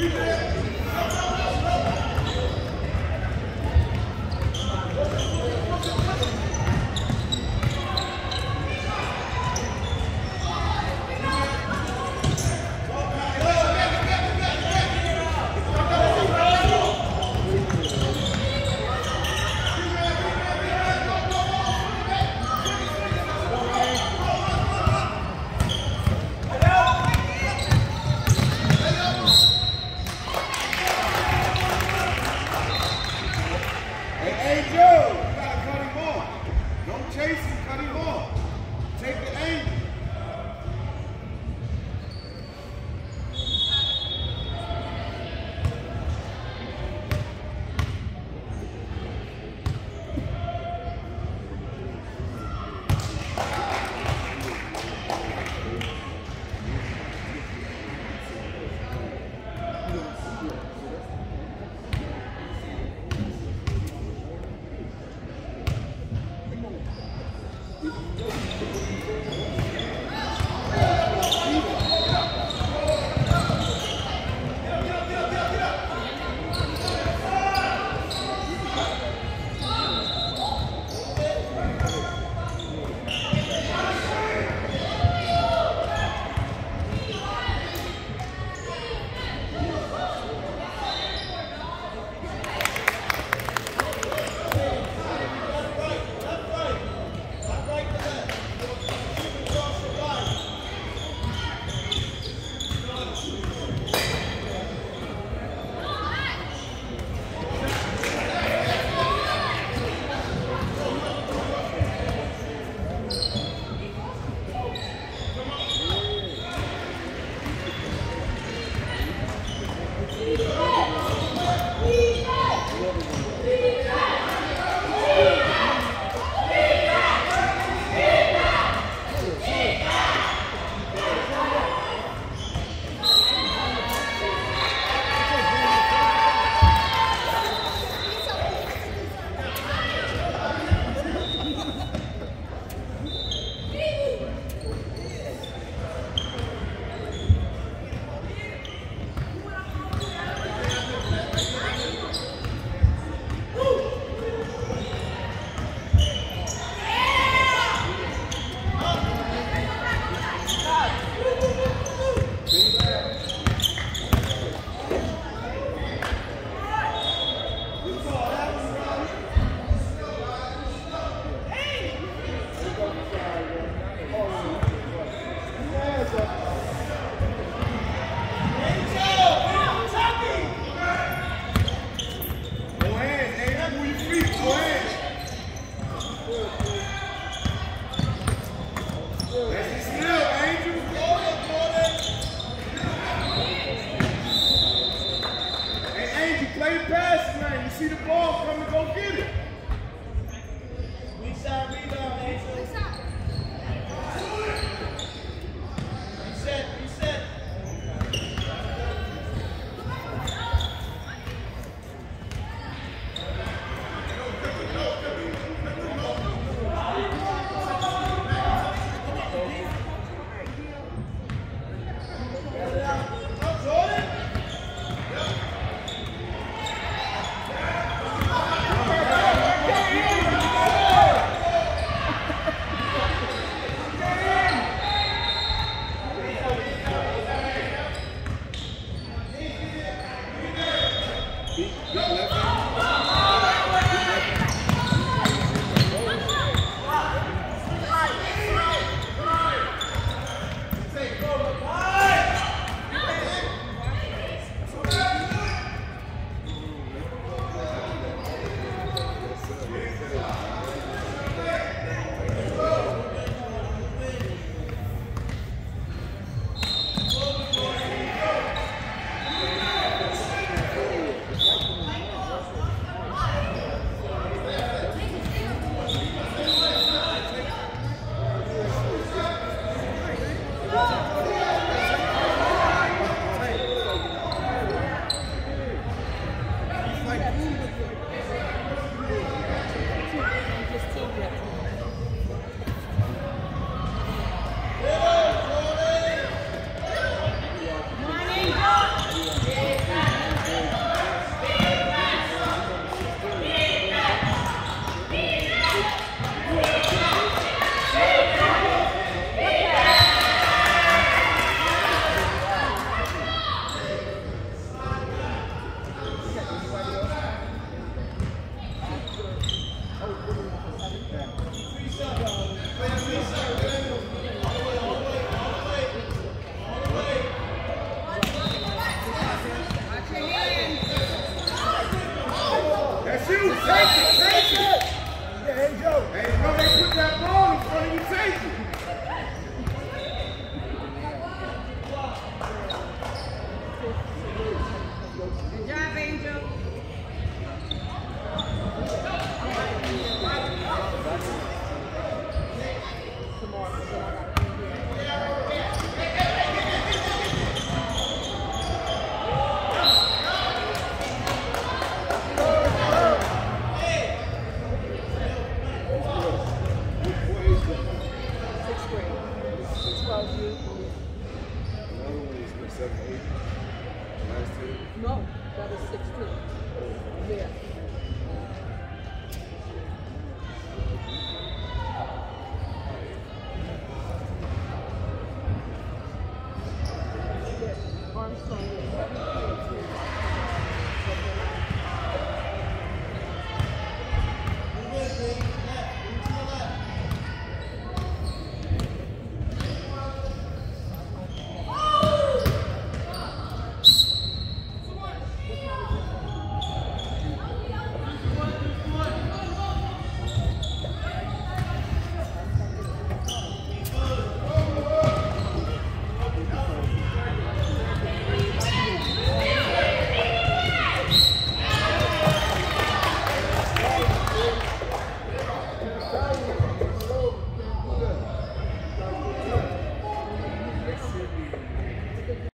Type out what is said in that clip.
Come that. Yeah, Armstrong, yeah.